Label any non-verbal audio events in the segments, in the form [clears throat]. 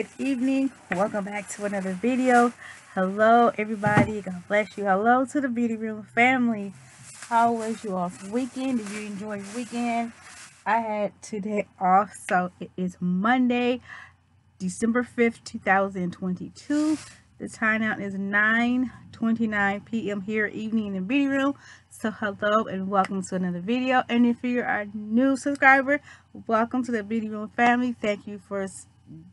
Good evening. Welcome back to another video. Hello, everybody. God bless you. Hello to the Beauty Room family. How was you weekend? Did you enjoy your weekend? I had today off, so it is Monday, December 5th, 2022. The time out is 9:29 p.m. here evening in the beauty room. So hello and welcome to another video. And if you're a new subscriber, welcome to the beauty room family. Thank you for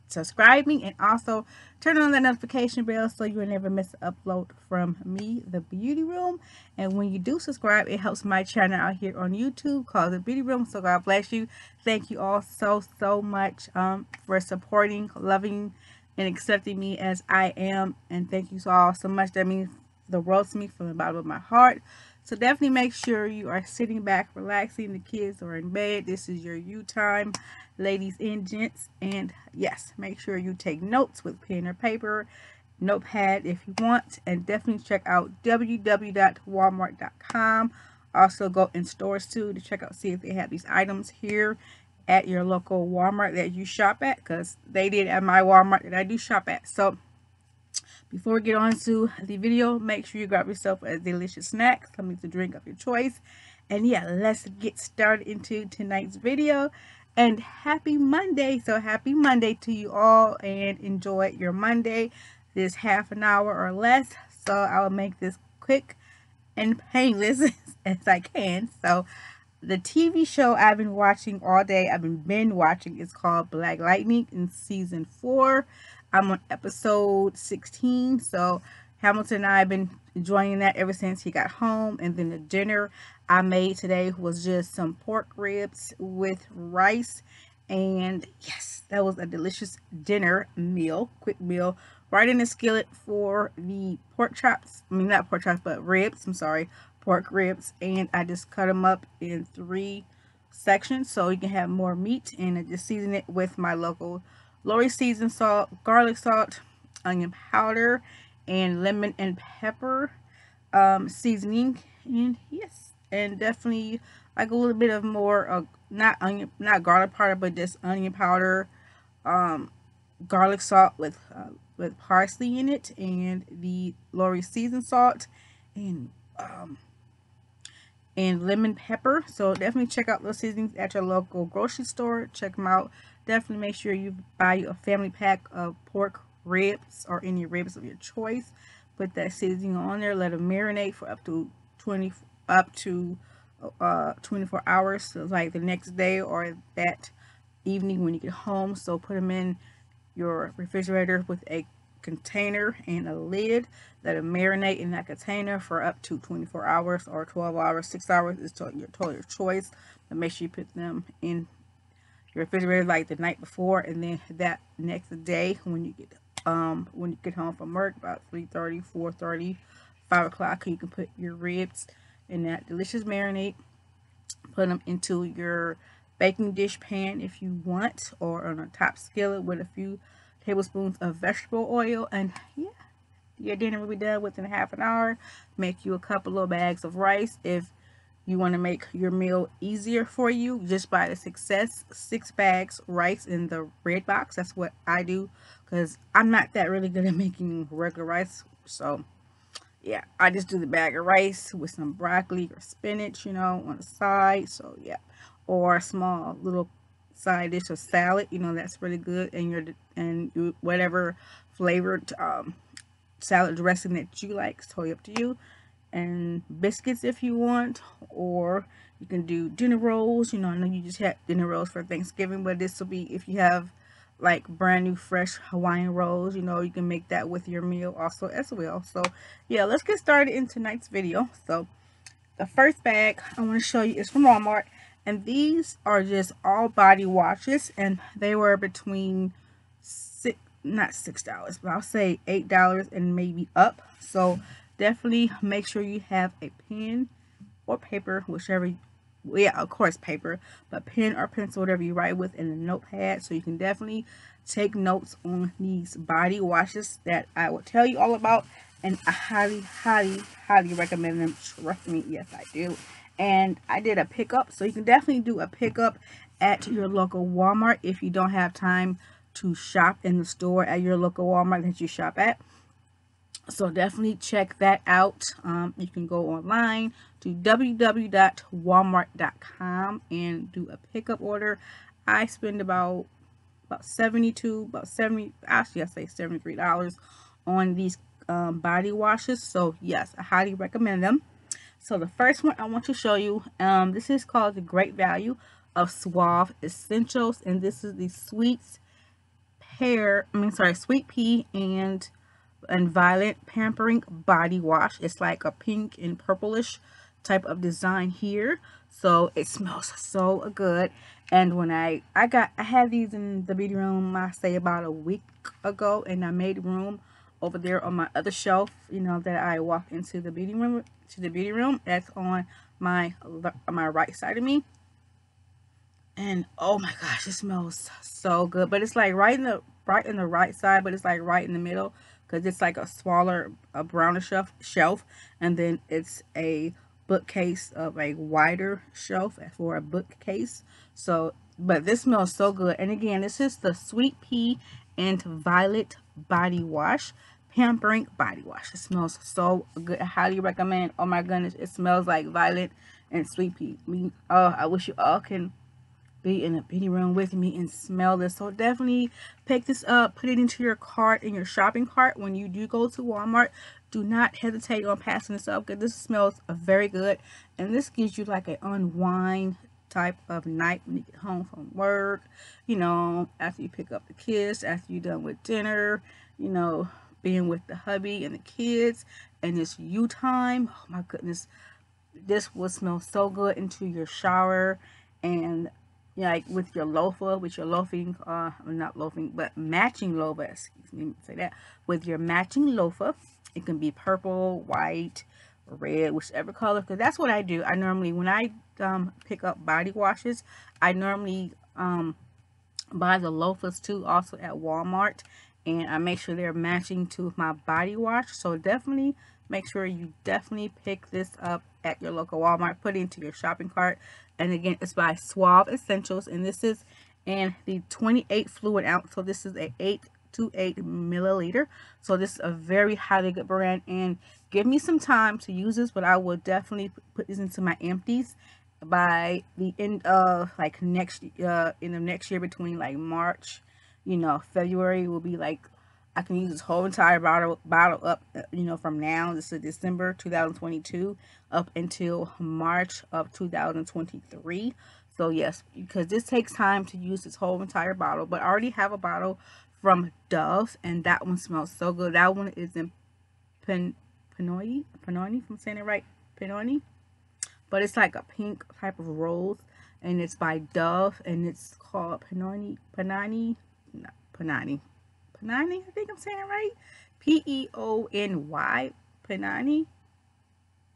subscribing and also turn on the notification bell so you will never miss an upload from me the beauty room. And when you do subscribe it helps my channel out here on youtube called the beauty room. So god bless you. Thank you all so so much um, for supporting loving and accepting me as i am. And thank you so all so much. That means the world to me from the bottom of my heart. So definitely make sure you are sitting back, relaxing. The kids are in bed. This is your you time, ladies and gents. And yes, make sure you take notes with pen or paper, notepad if you want. And definitely check out www.walmart.com. Also go in stores too to check out, see if they have these items here at your local Walmart that you shop at. Because they did at my Walmart that I do shop at. So before we get on to the video, make sure you grab yourself a delicious snack, something to drink of your choice. And yeah, let's get started into tonight's video. And happy Monday. So happy Monday to you all and enjoy your Monday. This half an hour or less. So I will make this quick and painless [laughs] as I can. So the TV show I've been watching all day, I've been binge watching, is called Black Lightning in season four. I'm on episode 16. So Hamilton and I have been enjoying that ever since he got home. And then the dinner I made today was just some pork ribs with rice. And yes, that was a delicious dinner meal, quick meal, right in the skillet for the pork chops. I mean, not pork chops, but ribs. I'm sorry, pork ribs. And I just cut them up in three sections so you can have more meat. And I just season it with my local Lawry seasoned salt, garlic salt, onion powder, and lemon and pepper um, seasoning. And yes, and definitely like a little bit of more, uh, not onion, not garlic powder, but just onion powder, um, garlic salt with uh, with parsley in it, and the Lawry seasoned salt, and um, and lemon pepper. So definitely check out those seasonings at your local grocery store. Check them out definitely make sure you buy a family pack of pork ribs or any ribs of your choice put that seasoning on there let them marinate for up to 20 up to uh 24 hours so like the next day or that evening when you get home. So put them in your refrigerator with a container and a lid. Let them marinate in that container for up to 24 hours or 12 hours. 6 hours is your total choice but make sure you put them in your refrigerator like the night before and then that next day when you get um when you get home from work about 3 30 4 30 5 o'clock you can put your ribs in that delicious marinade. Put them into your baking dish pan if you want or on a top skillet with a few tablespoons of vegetable oil. And yeah your dinner will be done within half an hour. Make you a couple of bags of rice if you want to make your meal easier for you just buy the success six bags rice in the red box. That's what i do because i'm not that really good at making regular rice so yeah i just do the bag of rice with some broccoli or spinach you know on the side so yeah. Or a small little side dish of salad you know that's really good and your and whatever flavored um salad dressing that you like it's totally up to you. And biscuits if you want or you can do dinner rolls you know I know you just had dinner rolls for Thanksgiving but this will be if you have like brand new fresh Hawaiian rolls. You know you can make that with your meal also as well. So yeah let's get started in tonight's video. So the first bag I want to show you is from Walmart and these are just all body washes and they were between six not six dollars but I'll say eight dollars and maybe up. So definitely make sure you have a pen or paper whichever yeah of course paper but pen or pencil whatever you write with in a notepad so you can definitely take notes on these body washes that I will tell you all about and I highly highly highly recommend them trust me yes I do and I did a pickup so you can definitely do a pickup at your local Walmart if you don't have time to shop in the store at your local Walmart that you shop at. So definitely check that out. Um, you can go online to www.walmart.com and do a pickup order. I spend about about 72 about 70 actually I say 73 dollars on these um, body washes. So yes I highly recommend them. So the first one I want to show you um, this is called the great value of Suave Essentials and this is the sweet pear I mean sorry sweet pea and and violet pampering body wash. It's like a pink and purplish type of design here. So it smells [laughs] so good. And when I I got I had these in the beauty room I say about a week ago and I made room over there on my other shelf you know that I walk into the beauty room to the beauty room. That's on my my right side of me. And oh my gosh it smells so good. But it's like right in the right in the right side but it's like right in the middle because it's like a smaller a brownish shelf shelf. And then it's a bookcase uh, of a wider shelf for a bookcase. So but this smells so good. And again this is the sweet pea and violet body wash pampering body wash. It smells so good. I highly recommend. Oh my goodness it smells like violet and sweet pea. I mean, oh i wish you all can be in a beauty room with me and smell this. So definitely pick this up put it into your cart in your shopping cart when you do go to walmart do not hesitate on passing this up because this smells very good. And this gives you like an unwind type of night when you get home from work you know after you pick up the kids after you're done with dinner you know being with the hubby and the kids and it's you time. Oh my goodness. This will smell so good into your shower and like with your loafer with your loafing uh not loafing but matching loafer excuse me say that with your matching loafer it can be purple, white, red, whichever color. Because that's what I do. I normally, when I um, pick up body washes, I normally um, buy the loafers too also at Walmart. And I make sure they're matching to my body wash. So definitely make sure you definitely pick this up at your local Walmart. Put it into your shopping cart. And again, it's by Suave Essentials. And this is in the 28 fluid ounce. So this is a 8 to 8 milliliter. So this is a very highly good brand and give me some time to use this but i will definitely put this into my empties by the end of like next uh in the next year between like march you know february will be like i can use this whole entire bottle bottle up uh, you know from now this is december 2022 up until march of 2023 so yes because this takes time to use this whole entire bottle but i already have a bottle from Dove, and that one smells so good. That one is in Pen Pinoy, Pinoy, if I'm saying it right, Pinoy. But it's like a pink type of rose, and it's by Dove, and it's called Panani, Panani, not Panani. I think I'm saying it right. P E O N Y, Panani.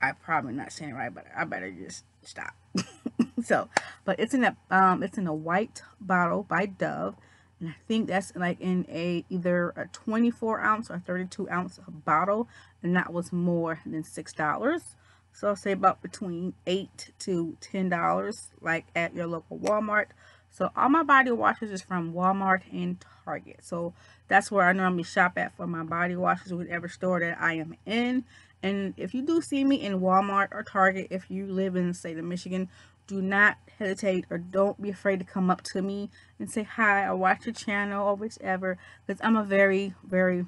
I'm probably not saying it right, but I better just stop. [laughs] so, but it's in a um, it's in a white bottle by Dove and I think that's like in a either a 24 ounce or 32 ounce bottle and that was more than six dollars. So I'll say about between eight to ten dollars like at your local Walmart. So all my body washes is from Walmart and Target. So that's where I normally shop at for my body washes whatever store that I am in. And if you do see me in Walmart or Target if you live in say the state of Michigan do not hesitate or don't be afraid to come up to me and say hi or watch your channel or whichever because I'm a very very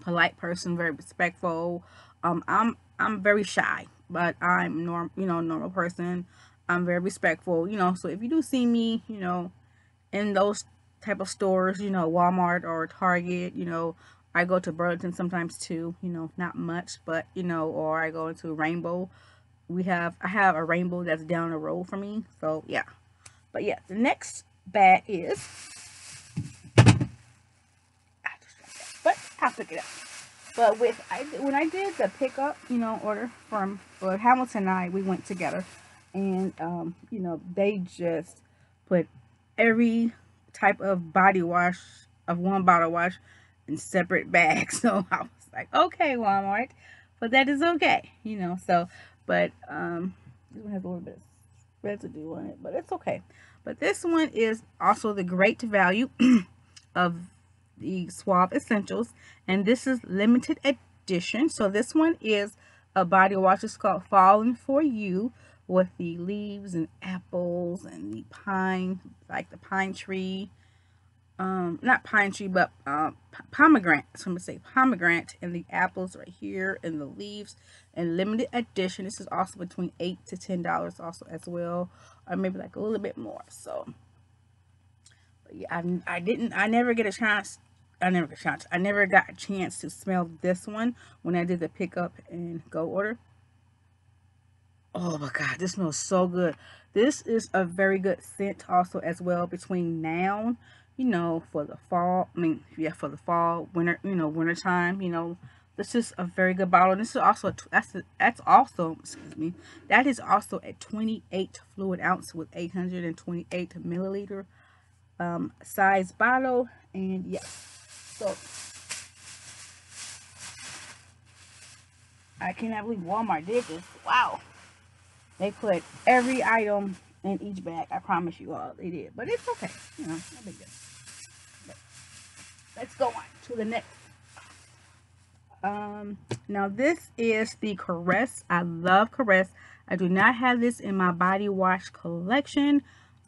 polite person very respectful. Um I'm I'm very shy but I'm norm you know normal person. I'm very respectful you know so if you do see me you know in those type of stores you know Walmart or Target you know I go to Burlington sometimes too you know not much but you know or I go into Rainbow we have I have a rainbow that's down the road for me. So yeah. But yeah the next bag is but I'll pick it up. But with I when I did the pickup you know order from well Hamilton and I we went together. And um you know they just put every type of body wash of one bottle wash in separate [laughs] bags. So I was like okay Walmart but that is okay you know. So but um, this one has a little bit of residue on it, but it's okay. But this one is also the great value [clears throat] of the Suave Essentials. And this is limited edition. So this one is a body wash. It's called Falling For You with the leaves and apples and the pine, like the pine tree. Um, not pine tree, but um, pomegranate. So I'm going to say pomegranate and the apples right here and the leaves and limited edition. This is also between 8 to $10 also as well. Or maybe like a little bit more. So yeah, I, I didn't, I never get a chance I never got a chance. I never got a chance to smell this one when I did the pickup and go order. Oh my god, this smells so good. This is a very good scent also as well between now, you know, for the fall. I mean, yeah, for the fall, winter, you know, winter time, you know. This is a very good bottle. And this is also, that's, a, that's also, excuse me, that is also a 28 fluid ounce with 828 milliliter um, size bottle. And yes, so I cannot believe Walmart did this. Wow. They put every item in each bag. I promise you all they did. But it's okay. You know, no big deal. But let's go on to the next. Um, now this is the Caress. I love Caress. I do not have this in my body wash collection,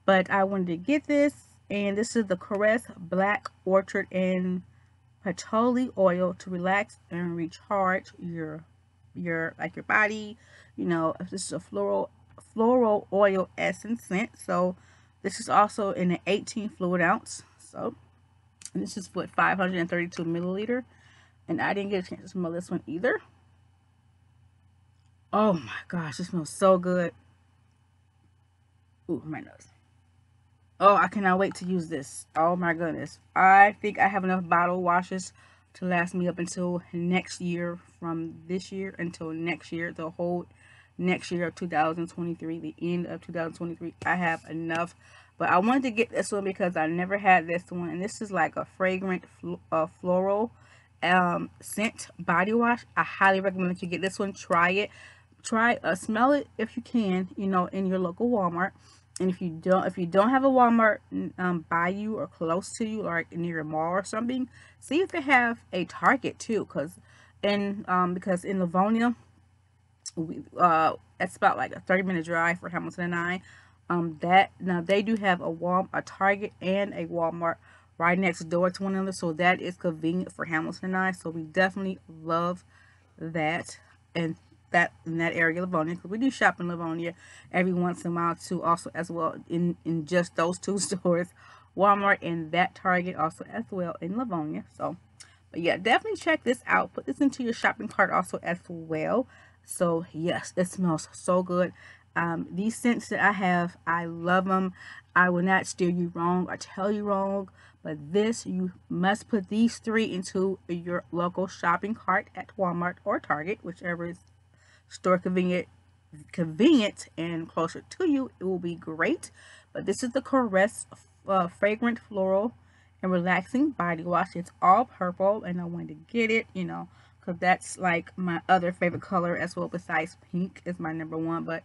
but I wanted to get this. And this is the Caress Black Orchid and patchouli oil to relax and recharge your your like your body you know if this is a floral floral oil essence scent so this is also in an 18 fluid ounce so and this is what 532 milliliter and i didn't get a chance to smell this one either oh my gosh it smells so good Ooh, my nose Oh, I cannot wait to use this. Oh my goodness. I think I have enough bottle washes to last me up until next year from this year until next year. The whole next year of 2023, the end of 2023. I have enough. But I wanted to get this one because I never had this one. And this is like a fragrant fl uh, floral um, scent body wash. I highly recommend that you get this one. Try it. Try, uh, smell it if you can, you know, in your local Walmart and if you don't if you don't have a walmart um, by you or close to you like near a mall or something see if they have a target too because in um because in livonia we uh it's about like a 30 minute drive for hamilton and i um that now they do have a wal a target and a walmart right next door to one another so that is convenient for hamilton and i so we definitely love that and that in that area, Livonia, because we do shop in Livonia every once in a while too, also as well in in just those two [laughs] stores, Walmart and that Target also as well in Livonia. So, but yeah, definitely check this out. Put this into your shopping cart also as well. So yes, it smells so good. Um, these scents that I have, I love them. I will not steer you wrong or tell you wrong. But this, you must put these three into your local shopping cart at Walmart or Target, whichever is store convenient convenient and closer to you it will be great but this is the caress uh, fragrant floral and relaxing body wash it's all purple and i wanted to get it you know that's like my other favorite color as well besides pink is my number one but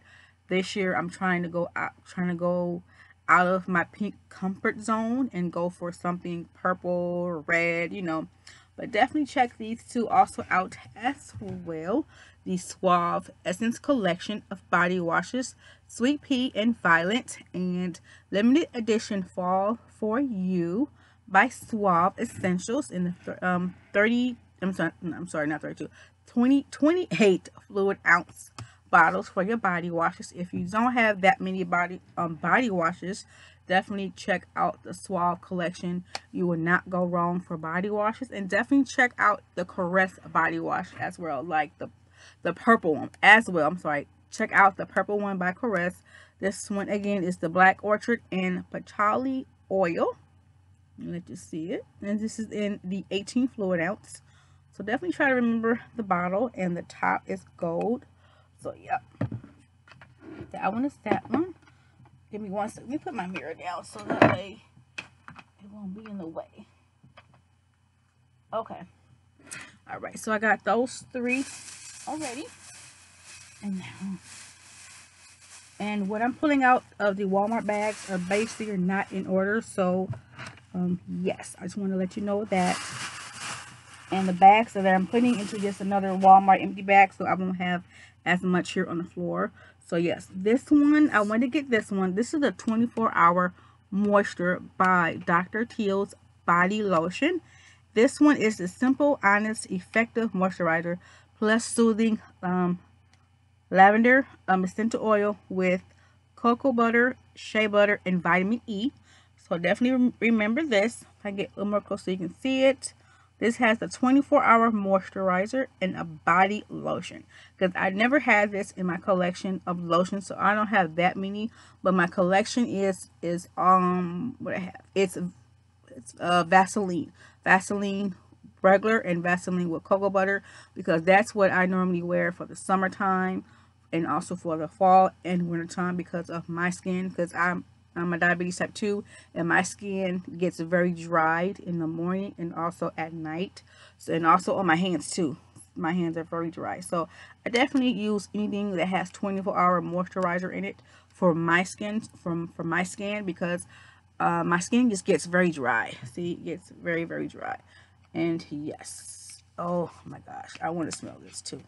this year i'm trying to go out trying to go out of my pink comfort zone and go for something purple or red you know. But definitely check these two also out as well. The Suave Essence collection of body washes, Sweet Pea and Violet, and limited edition Fall for You by Suave Essentials in the um 30 I'm sorry I'm sorry not 32 20 28 fluid ounce bottles for your body washes. If you don't have that many body um body washes, definitely check out the Suave collection. You will not go wrong for body washes and definitely check out the Caress body wash as well like the the purple one as well. I'm sorry. Check out the purple one by Caress. This one again is the Black Orchid and Patchouli Oil. Let you see it. And this is in the 18 fluid ounce. So definitely try to remember the bottle and the top is gold. So yep. That one is that one. Give me one second. Let me put my mirror down so that way it won't be in the way. Okay. All right. So I got those three already. And now, and what I'm pulling out of the Walmart bags are basically not in order. So um, yes, I just want to let you know that. And the bags that I'm putting into just another Walmart empty bag so I won't have as much here on the floor. So yes, this one, I want to get this one. This is a 24 hour moisture by Dr. Teal's body lotion. This one is the simple, honest, effective moisturizer plus soothing um, lavender um, essential oil with cocoa butter, shea butter, and vitamin E. So definitely remember this. I get a little more close so you can see it. This has the 24 hour moisturizer and a body lotion. Because I never had this in my collection of lotions. So I don't have that many. But my collection is, is um what I have. It's, it's uh, Vaseline. Vaseline regular and Vaseline with cocoa butter. Because that's what I normally wear for the summertime. And also for the fall and winter time because of my skin. Because I'm I'm a diabetes type 2 and my skin gets very dried in the morning and also at night. So and also on my hands too. My hands are very dry. So I definitely use anything that has 24 hour moisturizer in it for my skin from for my skin because uh, my skin just gets very dry. See it gets very very dry. And yes. Oh my gosh I want to smell this too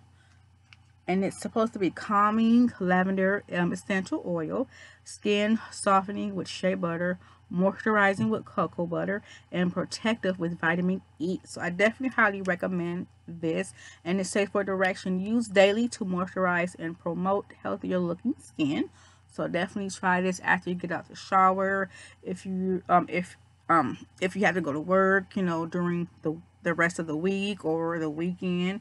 and it's supposed to be calming lavender um, essential oil, skin softening with shea butter, moisturizing with cocoa butter, and protective with vitamin E. So I definitely highly recommend this. And it says for direction, use daily to moisturize and promote healthier looking skin. So definitely try this after you get out the shower. If you um if um if you have to go to work, you know, during the the rest of the week or the weekend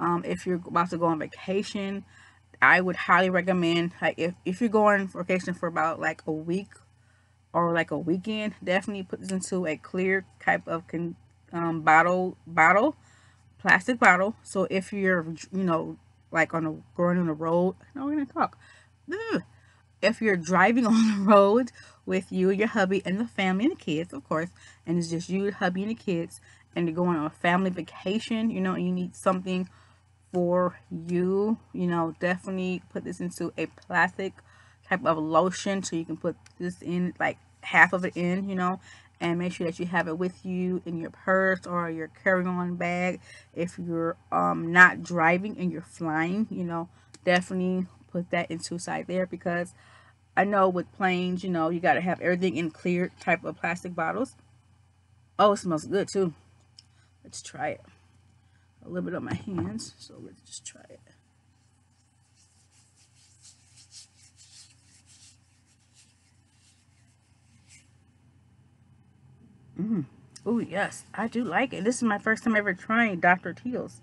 um, if you're about to go on vacation i would highly recommend like if, if you're going on vacation for about like a week or like a weekend definitely put this into a clear type of con, um, bottle bottle plastic bottle. So if you're you know like on a going on the road no we're gonna talk. If you're driving [laughs] on the road with you your hubby and the family and the kids of course and it's just you hubby and the kids and you're going on a family vacation you know you need something for you. You know definitely put this into a plastic type of lotion so you can put this in like half of it in you know and make sure that you have it with you in your purse or your carry-on bag. If you're um not driving and you're flying you know definitely put that into side there because I know with planes you know you got to have everything in clear type of plastic bottles. Oh it smells good too. Let's try it a little bit on my hands. So let's just try it. Mm. Oh, yes. I do like it. This is my first time ever trying Dr. Teal's.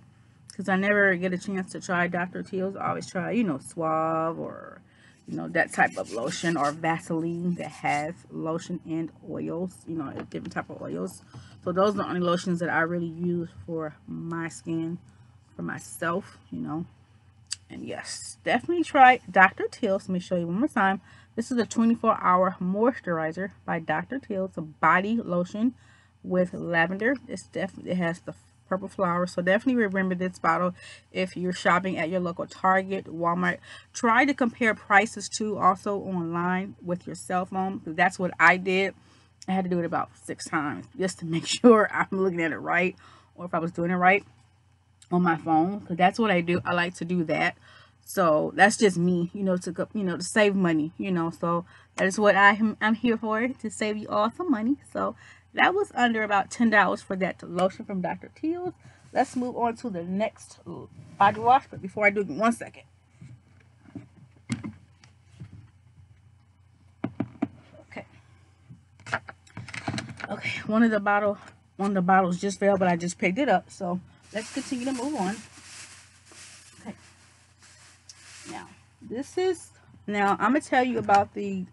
Because I never get a chance to try Dr. Teal's. I always try, you know, Suave or you know, that type of lotion or Vaseline that has lotion and oils, you know, different type of oils. So those are the only lotions that I really use for my skin, for myself, you know. And yes, definitely try Dr. Teal's. Let me show you one more time. This is a 24 hour moisturizer by Dr. Teal's, a body lotion with lavender. It's definitely, it has the purple flowers so definitely remember this bottle if you're shopping at your local target walmart try to compare prices too also online with your cell phone that's what i did i had to do it about six times just to make [laughs] sure i'm looking at it right or if i was doing it right on my phone because that's what i do i like to do that so that's just me you know to you know to save money you know so that is what i am i'm here for to save you all some money so that was under about $10 for that lotion from Dr. Teal's. Let's move on to the next uh, body wash. But before I do, one second. Okay. Okay, one of the bottle, one of the bottles just fell, but I just picked it up. So let's continue to move on. Okay. Now, this is, now I'm going to tell you about the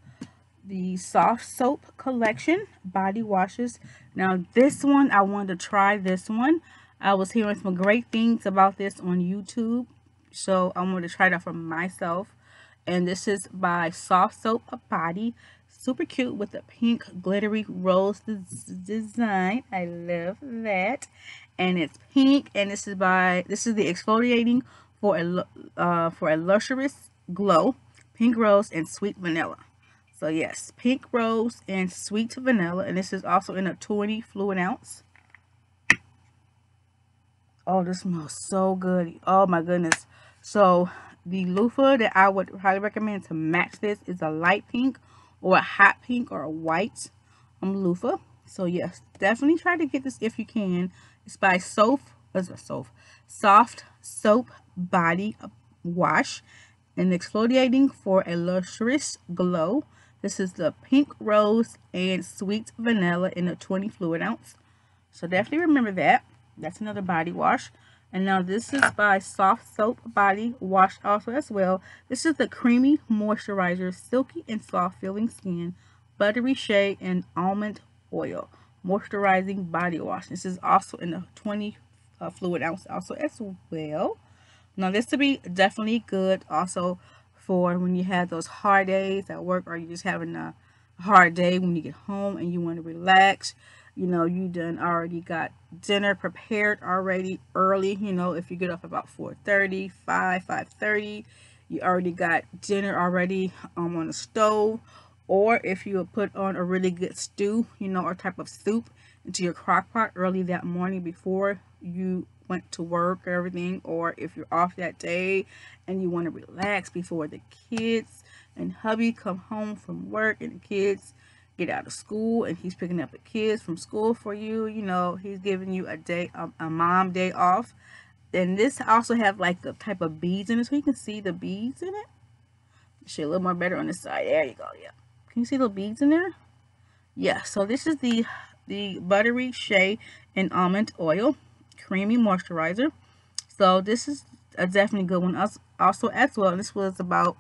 the soft soap collection body washes now this one i wanted to try this one i was hearing some great things about this on youtube so i wanted to try it out for myself and this is by soft soap body super cute with the pink glittery rose design i love that and it's pink and this is by this is the exfoliating for a uh, for a lustrous glow pink rose and sweet vanilla So yes, pink rose and sweet vanilla. And this is also in a 20 fluid ounce. Oh, this smells so good. Oh my goodness. So the loofah that I would highly recommend to match this is a light pink or a hot pink or a white um, loofah. So yes, definitely try to get this if you can. It's by Soap, what's it, Soap? Soft Soap Body Wash and exfoliating for a lustrous glow. This is the pink rose and sweet vanilla in a 20 fluid ounce. So definitely remember that. That's another body wash. And now this is by Soft Soap Body Wash also as well. This is the Creamy Moisturizer Silky and Soft Feeling Skin Buttery Shea and Almond Oil Moisturizing Body Wash. This is also in the 20 uh, fluid ounce also as well. Now this to be definitely good also for when you have those hard days at work or you're just having a hard day when you get home and you want to relax you know you done already got dinner prepared already early you know if you get up about 4 30 5 5 30 you already got dinner already um, on the stove. Or if you put on a really good stew you know or type of soup into your crock pot early that morning before you went to work or everything. Or if you're off that day and you want to relax before the kids and hubby come home from work and the kids get out of school and he's picking up the kids from school for you you know he's giving you a day a, a mom day off. Then this also have like the type of beads in it so you can see the beads in it. Should a little more better on the side. There you go yeah. Can you see the beads in there? Yeah so this is the the buttery shea and almond oil creamy moisturizer. So this is a definitely good one. Also as well this was about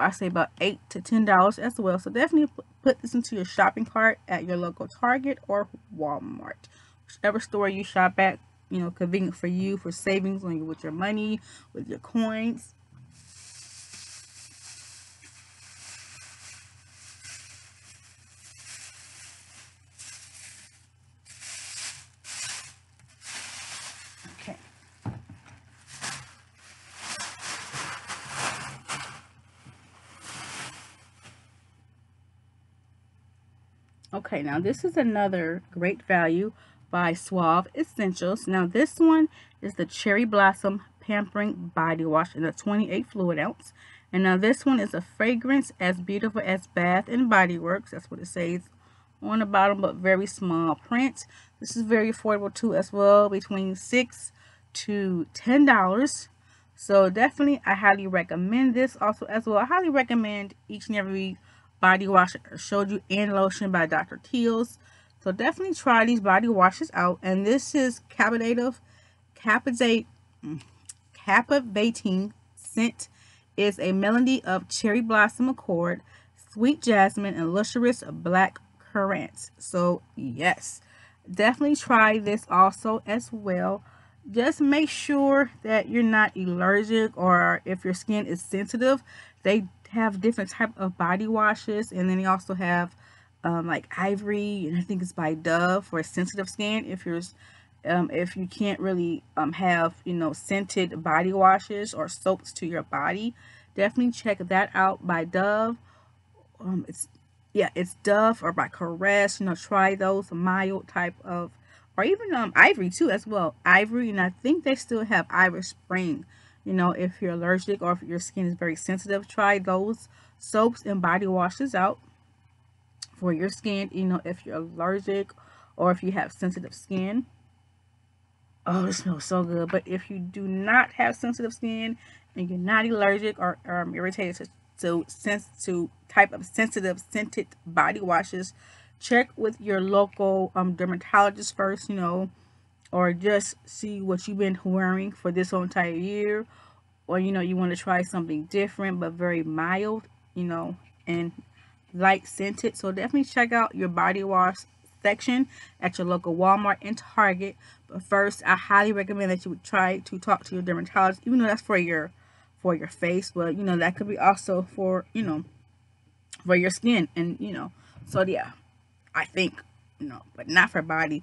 I say about eight to ten dollars as well. So definitely put this into your shopping cart at your local Target or Walmart, whichever store you shop at. You know, convenient for you for savings on you with your money, with your coins. Okay, now this is another great value by Suave Essentials. Now this one is the Cherry Blossom Pampering Body Wash in a 28 fluid ounce. And now this one is a fragrance as beautiful as Bath and Body Works. That's what it says on the bottom, but very small print. This is very affordable too as well, between 6 to $10. So definitely I highly recommend this also as well. I highly recommend each and every body wash showed you and lotion by Dr. Teals. So definitely try these body washes out. And this is captivative, captivate, mm, captivating scent is a melody of cherry blossom accord, sweet jasmine, and lustrous black currants. So yes, definitely try this also as well. Just make sure that you're not allergic or if your skin is sensitive. They have different type of body washes and then they also have um, like ivory and I think it's by Dove for sensitive skin if you're um, if you can't really um, have you know scented body washes or soaps to your body definitely check that out by Dove. Um, it's yeah it's Dove or by Caress you know try those mild type of or even um ivory too as well ivory and I think they still have ivory spring you know if you're allergic or if your skin is very sensitive try those soaps and body washes out for your skin you know if you're allergic or if you have sensitive skin. Oh it smells so good. But if you do not have sensitive skin and you're not allergic or um, irritated to to sense to type of sensitive scented body washes check with your local um, dermatologist first you know or just see what you've been wearing for this whole entire year or you know you want to try something different but very mild you know and light scented. So definitely check out your body wash section at your local Walmart and Target. But first I highly recommend that you would try to talk to your dermatologist even though that's for your for your face but you know that could be also for you know for your skin and you know. So yeah I think you know but not for body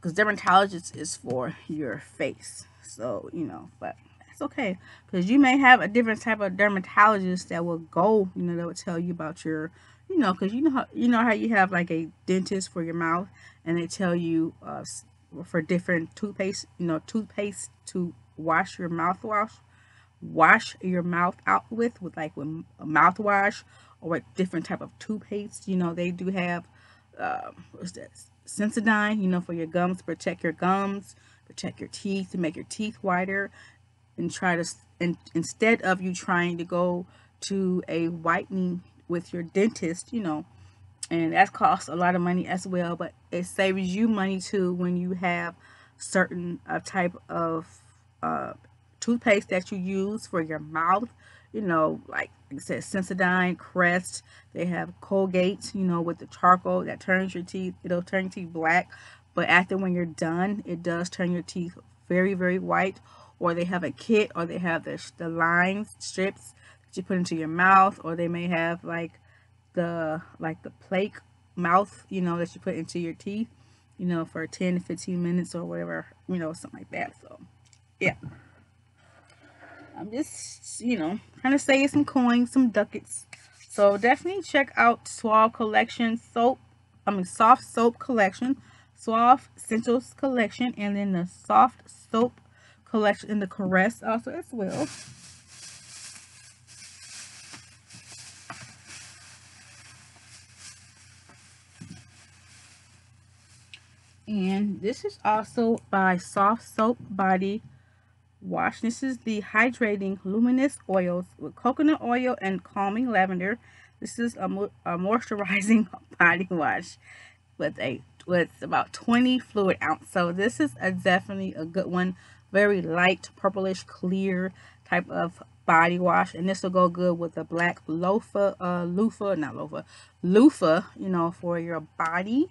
because dermatologist is for your face. So you know but that's okay. Because you may have a different type of dermatologist that will go you know that will tell you about your you know because you know how you know how you have like a dentist for your mouth and they tell you uh, for different toothpaste you know toothpaste to wash your mouthwash wash your mouth out with with like with a mouthwash or like different type of toothpaste. You know they do have uh, what's that Sensodyne you know for your gums protect your gums protect your teeth to make your teeth whiter and try to and instead of you trying to go to a whitening with your dentist you know and that costs a lot of money as well but it saves you money too when you have certain uh, type of uh, toothpaste that you use for your mouth you know like I said Sensodyne Crest. They have Colgate you know with the charcoal that turns your teeth it'll turn your teeth black. But after when you're done it does turn your teeth very very white or they have a kit or they have the, the lines strips that you put into your mouth or they may have like the like the plaque mouth you know that you put into your teeth you know for 10 to 15 minutes or whatever you know something like that. So yeah Um, i'm just you know trying to save some coins some ducats. So definitely check out suave collection soap i mean soft soap collection. Suave essentials collection and then the soft soap collection in the caress also as well. And this is also by soft soap body wash this is the hydrating luminous oils with coconut oil and calming lavender. This is a, a moisturizing [laughs] body wash with a with about 20 fluid ounce. So this is a definitely a good one. Very light purplish clear type of body wash. And this will go good with a black loofah uh loofah not loofah loofah you know for your body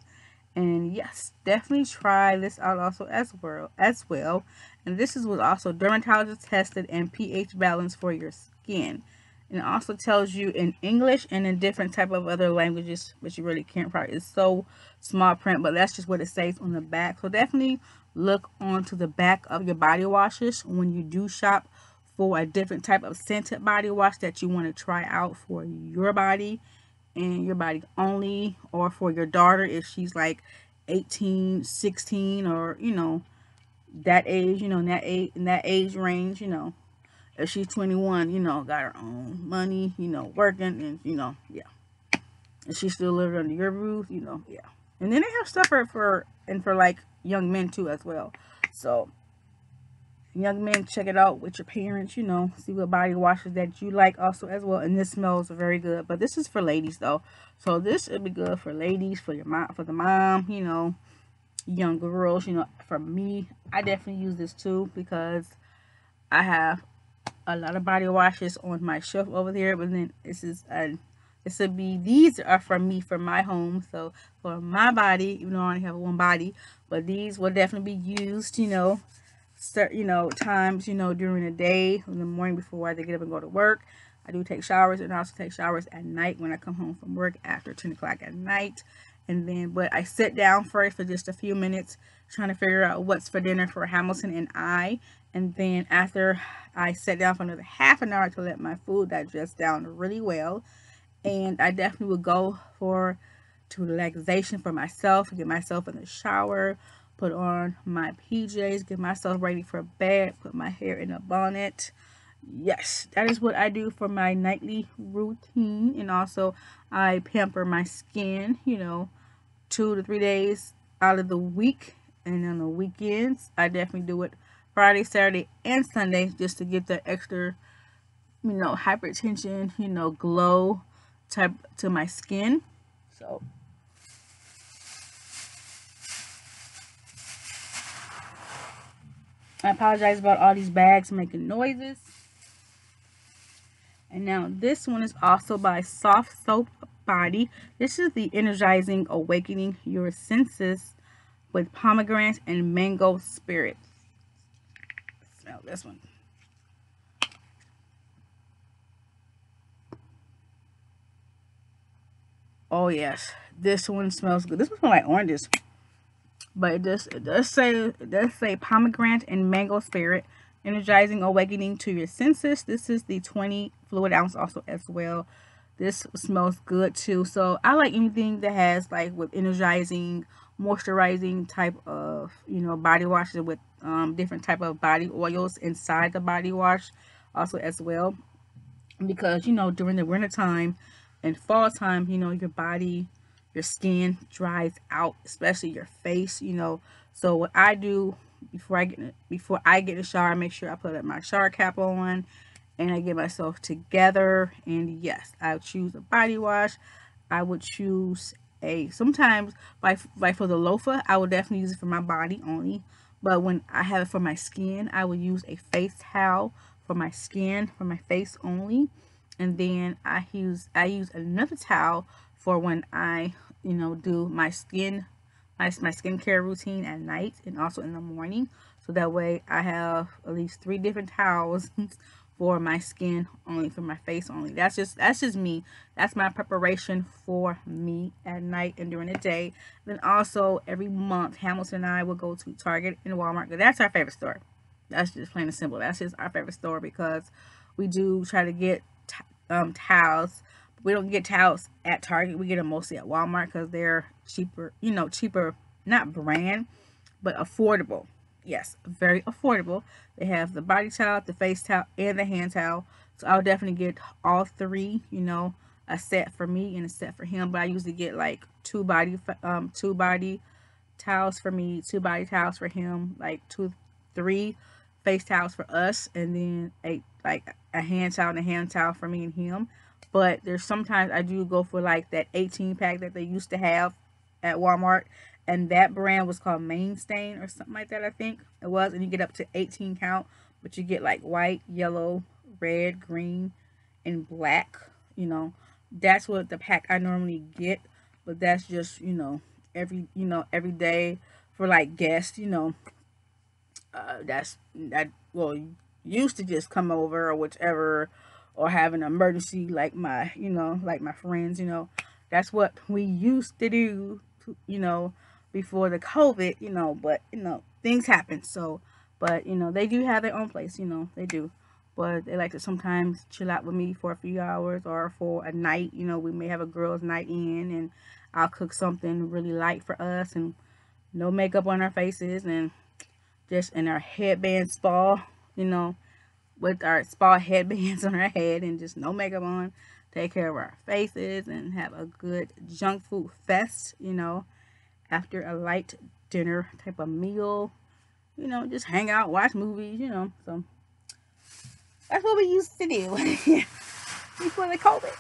and yes definitely try this out also as well as well. And this is was also dermatologist tested and ph balance for your skin. And it also tells you in english and in different type of other languages but you really can't probably it's so small print but that's just what it says on the back. So definitely look onto the back of your body washes when you do shop for a different type of scented body wash that you want to try out for your body and your body only or for your daughter if she's like 18 16 or you know that age you know in that age in that age range you know. If she's 21 you know got her own money you know working and you know yeah. And she's still living under your roof you know yeah. And then they have stuff for and for like young men too as well. So young men check it out with your parents you know see what body washes that you like also as well and this smells very good. But this is for ladies though. So this would be good for ladies for your mom for the mom you know young girls you know for me i definitely use this too because i have a lot of body washes on my shelf over there but then this is a this would be these are for me for my home. So for my body even though i only have one body but these will definitely be used you know you know times you know during the day in the morning before I get up and go to work. I do take showers and I also take showers at night when I come home from work after 10 o'clock at night. And then but I sit down first for just a few minutes trying to figure out what's for dinner for Hamilton and I. And then after I sit down for another half an hour to let my food digest down really well. And I definitely would go for to relaxation for myself get myself in the shower put on my PJs, get myself ready for bed, put my hair in a bonnet. Yes, that is what I do for my nightly routine. And also, I pamper my skin, you know, two to three days out of the week. And on the weekends, I definitely do it Friday, Saturday, and Sunday just to get the extra, you know, hypertension, you know, glow type to my skin. So I apologize about all these bags making noises. And now this one is also by Soft Soap Body. This is the Energizing Awakening Your Senses with pomegranate and mango spirit. Smell this one. Oh yes, this one smells good. This one smells like oranges but it does it does say it does say pomegranate and mango spirit energizing awakening to your senses. This is the 20 fluid ounce also as well. This smells good too. So i like anything that has like with energizing moisturizing type of you know body washes with um, different type of body oils inside the body wash also as well. Because you know during the winter time and fall time you know your body your skin dries out especially your face you know. So what i do before i get before i get in the shower I make sure i put my shower cap on and i get myself together. And yes i choose a body wash. I would choose a sometimes like like for the loofah i would definitely use it for my body only. But when i have it for my skin i would use a face towel for my skin for my face only. And then i use i use another towel for when i you know do my skin my, my skincare routine at night and also in the morning. So that way i have at least three different towels [laughs] for my skin only for my face only. That's just that's just me. That's my preparation for me at night and during the day. Then also every month hamilton and i will go to target and walmart that's our favorite store. That's just plain and simple. That's just our favorite store because we do try to get um, towels we don't get towels at target. We get them mostly at walmart because they're cheaper you know cheaper not brand but affordable. Yes very affordable. They have the body towel the face towel and the hand towel. So i'll definitely get all three you know a set for me and a set for him but i usually get like two body um two body towels for me two body towels for him like two three face towels for us and then a like a hand towel and a hand towel for me and him but there's sometimes i do go for like that 18 pack that they used to have at walmart and that brand was called Mainstays or something like that I think it was and you get up to 18 count but you get like white yellow red green and black you know? That's what the pack I normally get but that's just you know every you know every day for like guests you know uh, that's that well used to just come over or whichever or have an emergency like my you know like my friends you know that's what we used to do you know before the COVID, you know, but you know, things happen. So, but you know, they do have their own place, you know, they do. But they like to sometimes chill out with me for a few hours or for a night. You know, we may have a girls' night in and I'll cook something really light for us and no makeup on our faces and just in our headband spa, you know, with our spa headbands [laughs] on our head and just no makeup on. Take care of our faces and have a good junk food fest, you know after a light dinner type of meal. You know, just hang out, watch movies, you know. So that's what we used to do [laughs] before the COVID.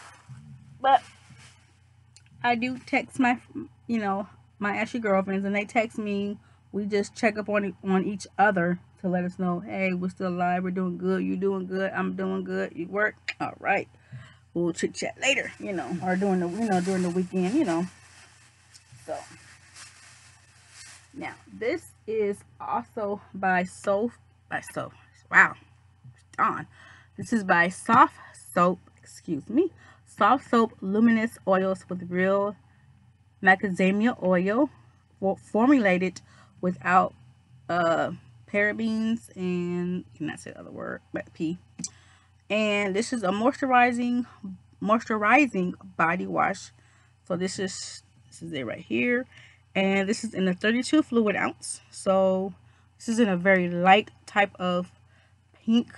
But I do text my, you know, my Ashley girlfriends, and they text me. We just check up on on each other to let us know, hey, we're still alive, we're doing good, You're doing good, I'm doing good, you work, all right. We'll chit chat later, you know, or during the you know during the weekend, you know. So. Now, this is also by Soap, by Soap, wow, on. This is by Soft Soap, excuse me, Soft Soap Luminous Oils with real macadamia oil formulated without uh, parabens and, cannot say the other word, but P. And this is a moisturizing, moisturizing body wash. So this is, this is it right here. And this is in a 32 fluid ounce. So this is in a very light type of pink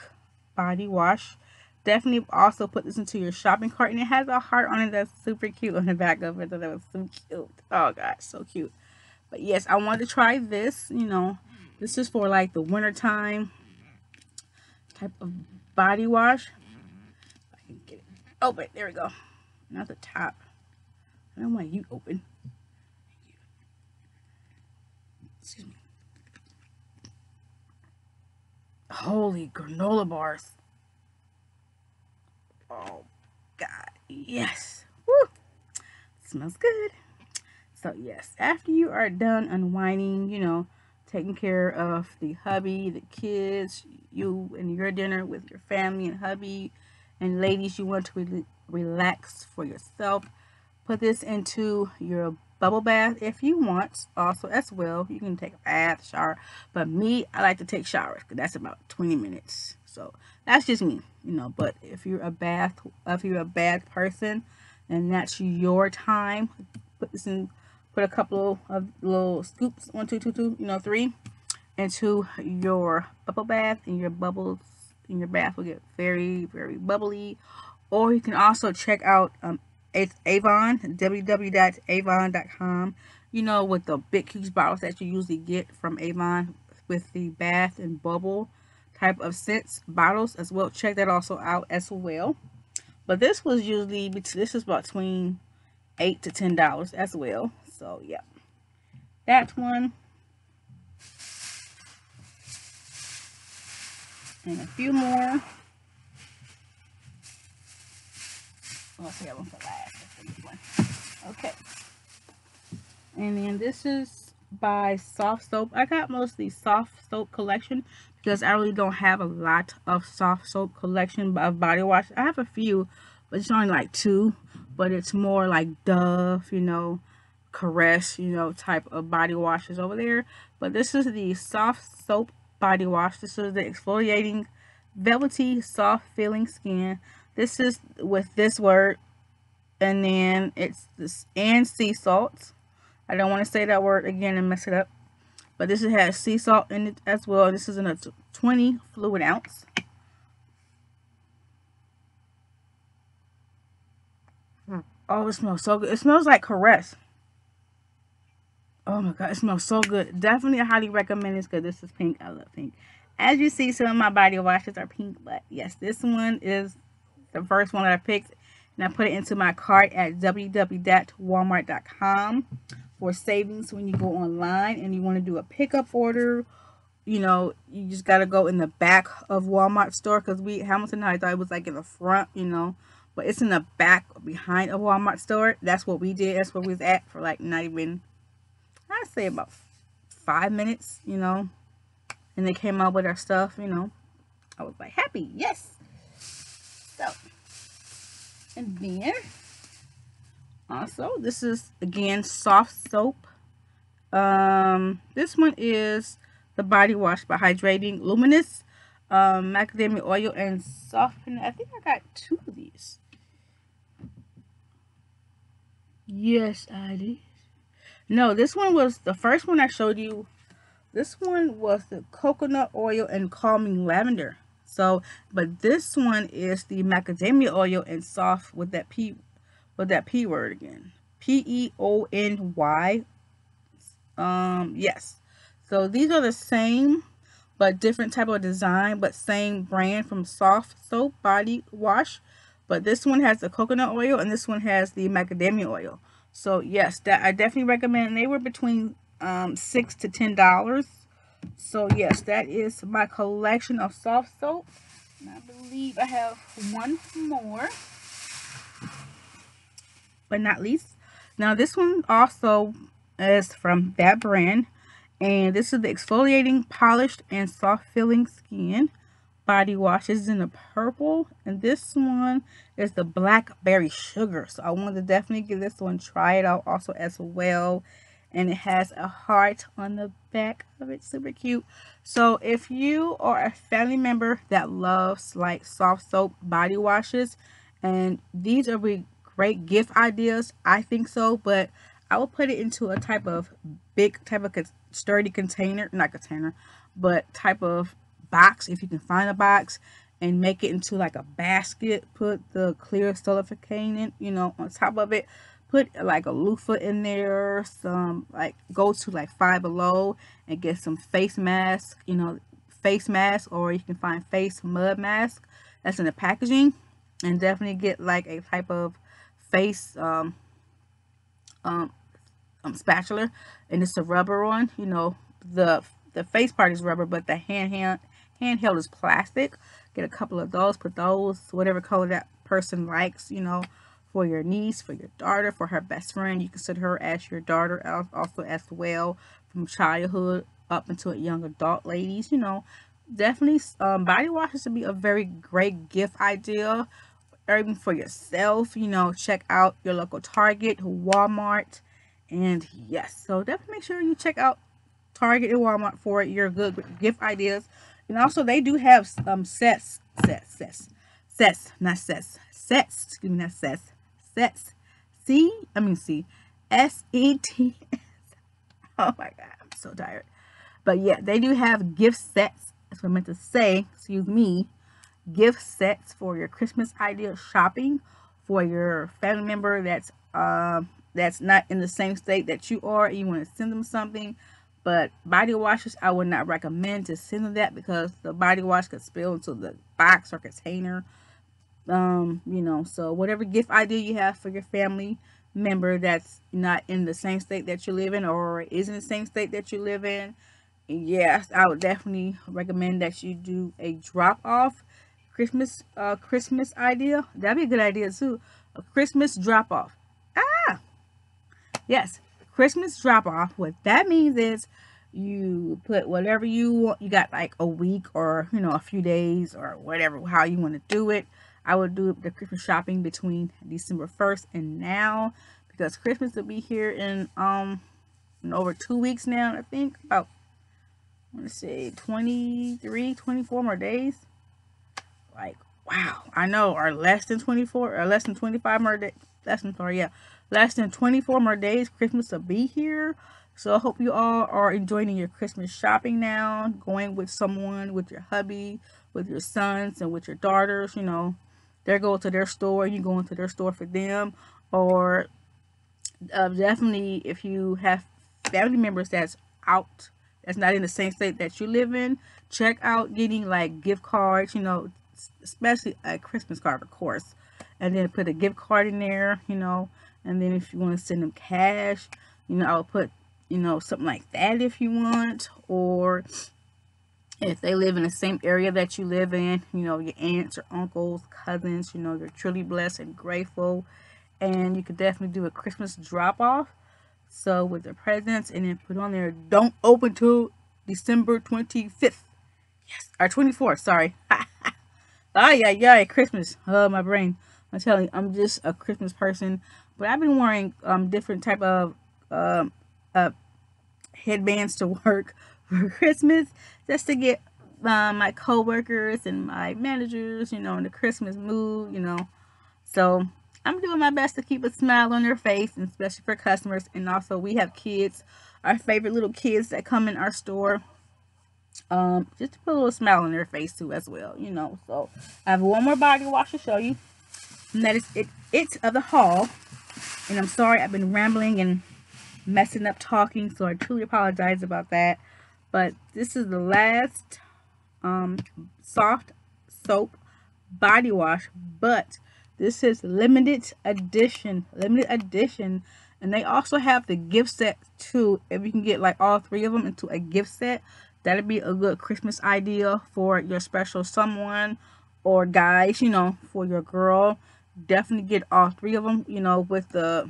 body wash. Definitely also put this into your shopping cart. And it has a heart on it that's super cute on the back of it. So that was so cute. Oh gosh so cute but yes i wanted to try this you know this is for like the winter time type of body wash I can get it open there we go not the top i don't want you open Excuse me. Holy granola bars. Oh, God. Yes. Woo. Smells good. So, yes, after you are done unwinding, you know, taking care of the hubby, the kids, you and your dinner with your family and hubby, and ladies, you want to re relax for yourself, put this into your bubble bath if you want also as well. You can take a bath shower but me i like to take showers because that's about 20 minutes. So that's just me you know but if you're a bath if you're a bath person and that's your time. Put this in put a couple of little scoops one two two two you know three into your bubble bath and your bubbles in your bath will get very very bubbly or you can also check out um, Avon, www.avon.com. You know, with the big huge bottles that you usually get from Avon with the bath and bubble type of scents bottles as well. Check that also out as well. But this was usually, this is about between 8 to $10 as well. So, yeah. That one. And a few more. Let's see that one for last. Okay. And then this is by Soft Soap. I got mostly Soft Soap collection because I really don't have a lot of Soft Soap collection of body wash. I have a few, but it's only like two. But it's more like Dove, you know, Caress, you know, type of body washes over there. But this is the Soft Soap body wash. This is the exfoliating, velvety, soft feeling skin this is with this word. And then it's this and sea salt. I don't want to say that word again and mess it up. But this has sea salt in it as well. This is in a 20 fluid ounce. Hmm. Oh, it smells so good. It smells like Caress. Oh my god, it smells so good. Definitely I highly recommend this because this is pink. I love pink. As you see, some of my body washes are pink, but yes, this one is the first one that I picked and I put it into my cart at www.walmart.com for savings when you go online and you want to do a pickup order you know you just got to go in the back of Walmart store because we Hamilton I thought it was like in the front you know but it's in the back behind a Walmart store that's what we did that's where we was at for like not even I'd say about five minutes you know and they came out with our stuff you know I was like happy yes so, and then also this is again soft soap. Um, this one is the body wash by Hydrating Luminous um, macadamia oil and soften. I think I got two of these. Yes, I did. No, this one was the first one I showed you. This one was the coconut oil and calming lavender. So, but this one is the macadamia oil and soft with that P, with that P word again. P-E-O-N-Y. Um, yes. So these are the same, but different type of design, but same brand from Soft Soap Body Wash. But this one has the coconut oil and this one has the macadamia oil. So yes, that I definitely recommend. They were between um, six to ten dollars so yes, that is my collection of soft soap. And I believe I have one more. But not least. Now this one also is from that brand. And this is the exfoliating, polished, and soft feeling skin body wash. This is in the purple. And this one is the blackberry sugar. So I wanted to definitely give this one try it out also as well and it has a heart on the back of it super cute so if you are a family member that loves like soft soap body washes and these are great gift ideas i think so but i will put it into a type of big type of sturdy container not container but type of box if you can find a box and make it into like a basket. Put the clear styrofoam you know on top of it. Put like a loofah in there some like go to like five below and get some face mask you know face mask or you can find face mud mask that's in the packaging. And definitely get like a type of face um, um, um spatula. And it's a rubber one you know. The the face part is rubber but the hand hand handheld is plastic get a couple of those put those whatever color that person likes you know for your niece, for your daughter, for her best friend. You consider her as your daughter also as well from childhood up into a young adult ladies. You know, definitely um, body washes would be a very great gift idea or even for yourself. You know, check out your local Target, Walmart, And yes, so definitely make sure you check out Target and Walmart for your good gift ideas. And also they do have um sets, sets, sets, sets, not sets, sets, excuse me, not sets, sets. C, I mean C, S E T S. [laughs] Oh my god, I'm so tired. But yeah, they do have gift sets. That's what I meant to say. Excuse me. Gift sets for your Christmas idea shopping for your family member that's uh, that's not in the same state that you are. You want to send them something. But body washes, I would not recommend to send them that because the body wash could spill into the box or container. Um, you know, so whatever gift idea you have for your family member that's not in the same state that you live in or is in the same state that you live in, yes, I would definitely recommend that you do a drop off Christmas uh Christmas idea. That'd be a good idea too. A Christmas drop off. Ah, yes, Christmas drop off. What that means is you put whatever you want. You got like a week or you know a few days or whatever how you want to do it. I would do the Christmas shopping between December 1st and now because Christmas will be here in um in over two weeks now. I think about I want to say 23, 24 more days. Like, wow. I know, or less than 24, or less than 25 more days. Less than, sorry, yeah. Less than 24 more days, Christmas will be here. So I hope you all are enjoying your Christmas shopping now. Going with someone, with your hubby, with your sons, and with your daughters, you know. They're going to their store, you going to their store for them. Or uh, definitely if you have family members that's out that's not in the same state that you live in, check out getting like gift cards, you know, especially a Christmas card, of course. And then put a gift card in there, you know. And then if you want to send them cash, you know, I'll put, you know, something like that if you want. Or if they live in the same area that you live in, you know, your aunts or uncles, cousins, you know, you're truly blessed and grateful. And you could definitely do a Christmas drop off so with the presents and then put on there, don't open till December 25th. Yes, or 24th, sorry. [laughs] ah, yeah, yeah, Christmas. Oh, my brain. I'm telling you, I'm just a Christmas person. But I've been wearing um different type of um uh headbands to [laughs] work for Christmas just to get uh, my coworkers and my managers, you know, in the Christmas mood, you know. So I'm doing my best to keep a smile on their face, especially for customers. And also, we have kids, our favorite little kids that come in our store. Um, just to put a little smile on their face too, as well. You know. So I have one more body wash to show you, and that is it. It's of the haul. And I'm sorry, I've been rambling and messing up talking, so I truly apologize about that. But this is the last um soft soap body wash, but this is limited edition. Limited edition. And they also have the gift set too. If you can get like all three of them into a gift set, that'd be a good Christmas idea for your special someone or guys, you know, for your girl. Definitely get all three of them, you know, with the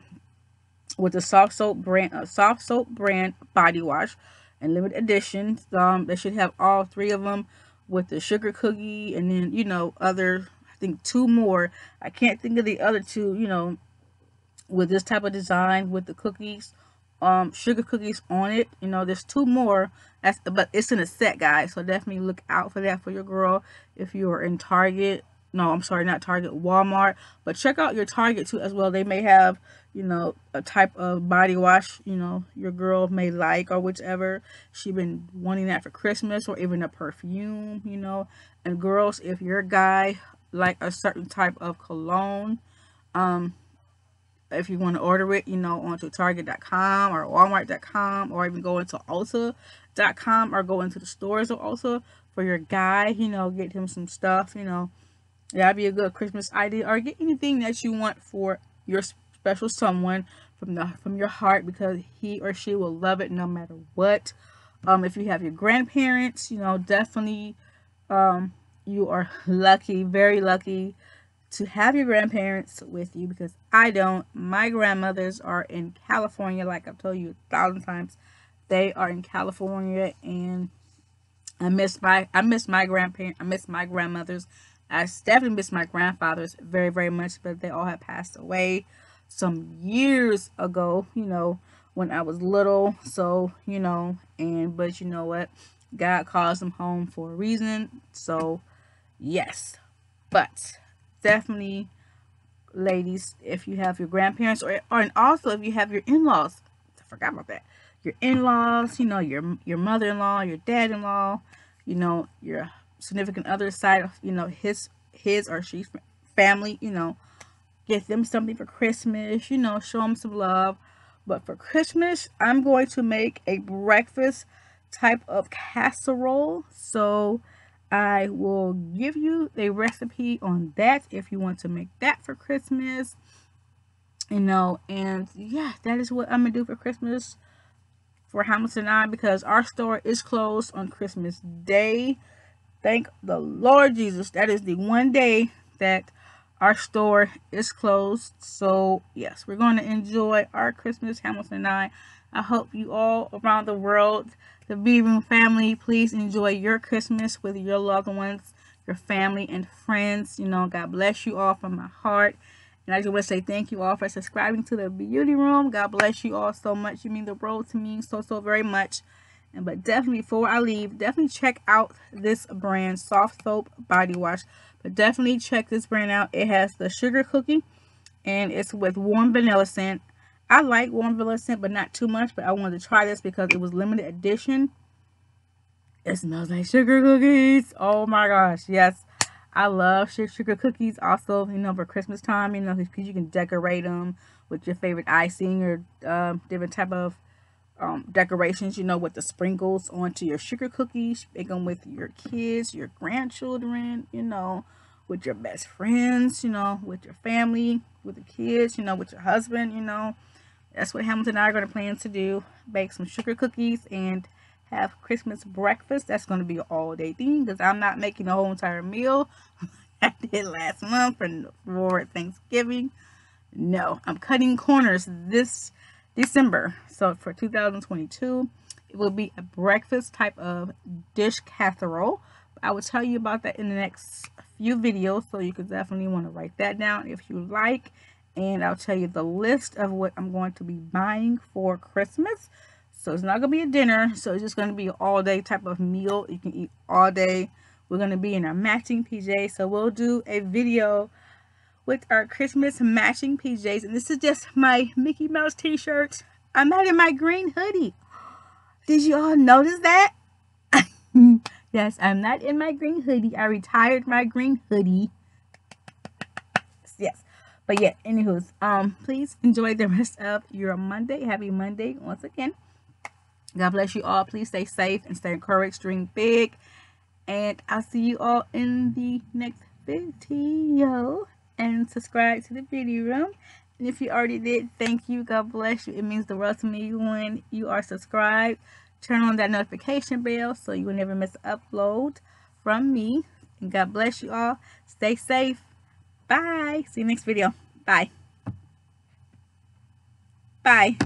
with the soft soap brand uh, soft soap brand body wash and limited edition. Um, they should have all three of them with the sugar cookie and then you know other I think two more. I can't think of the other two, you know, with this type of design with the cookies, um, sugar cookies on it. You know, there's two more. That's but it's in a set, guys. So definitely look out for that for your girl if you are in Target. No, I'm sorry, not Target, Walmart. But check out your Target too as well. They may have, you know, a type of body wash, you know, your girl may like or whichever. She been wanting that for Christmas or even a perfume, you know. And girls, if your guy like a certain type of cologne um if you want to order it you know onto target.com or walmart.com or even go into ulta.com or go into the stores of ulta for your guy you know get him some stuff you know that'd be a good christmas idea or get anything that you want for your special someone from the from your heart because he or she will love it no matter what um if you have your grandparents you know definitely um you are lucky, very lucky to have your grandparents with you because I don't. My grandmothers are in California, like I've told you a thousand times. They are in California and I miss my I miss my grandparents, I miss my grandmothers. I definitely miss my grandfathers very, very much, but they all have passed away some years ago, you know, when I was little. So, you know, and but you know what? God calls them home for a reason. So, yes. But definitely ladies, if you have your grandparents or, or and also if you have your in-laws. I forgot about that. Your in-laws, you know, your your mother-in-law, your dad-in-law, you know, your significant other side of, you know, his his or she's family, you know, get them something for Christmas, you know, show them some love. But for Christmas, I'm going to make a breakfast type of casserole. So I will give you a recipe on that if you want to make that for Christmas. You know, and yeah, that is what I'm to do for Christmas for Hamilton and I because our store is closed on Christmas Day. Thank the Lord Jesus. That is the one day that our store is closed. So, yes, we're going to enjoy our Christmas, Hamilton and I. I hope you all around the world, the B Room family, please enjoy your Christmas with your loved ones, your family, and friends. You know, God bless you all from my heart. And I just want to say thank you all for subscribing to the Beauty Room. God bless you all so much. You mean the world to me so, so very much. And but definitely before I leave, definitely check out this brand, Soft Soap Body Wash. But definitely check this brand out. It has the sugar cookie and it's with warm vanilla scent. I like warm vanilla scent, but not too much. But I wanted to try this because it was limited edition. It smells like sugar cookies. Oh my gosh. Yes. I love sugar cookies. Also, you know, for Christmas time, you know, because you can decorate them with your favorite icing or uh, different type of um, decorations, you know, with the sprinkles onto your sugar cookies. Bake them with your kids, your grandchildren, you know, with your best friends, you know, with your family, with the kids, you know, with your husband, you know. That's what Hamilton and I are going to plan to do. Bake some sugar cookies and have Christmas breakfast. That's going to be an all-day thing because I'm not making a whole entire meal. [laughs] I did last month for, for Thanksgiving. No, I'm cutting corners this December. So for 2022, it will be a breakfast type of dish casserole. I will tell you about that in the next few videos. So you could definitely want to write that down if you like. And I'll tell you the list of what I'm going to be buying for Christmas. So it's not going to be a dinner. So it's just going to be all day type of meal. You can eat all day. We're going to be in our matching PJ. So we'll do a video with our Christmas matching PJs. And this is just my Mickey Mouse t-shirt. I'm not in my green hoodie. Did you all notice that? [laughs] yes, I'm not in my green hoodie. I retired my green hoodie. Yes. But yeah, anywho's, um, please enjoy the rest of your Monday. Happy Monday once again. God bless you all. Please stay safe and stay encouraged. Dream big. And I'll see you all in the next video and subscribe to the beauty room. And if you already did, thank you. God bless you. It means the world to me when you are subscribed. Turn on that notification bell so you will never miss an upload from me. And God bless you all. Stay safe. Bye. See you next video. Bye. Bye.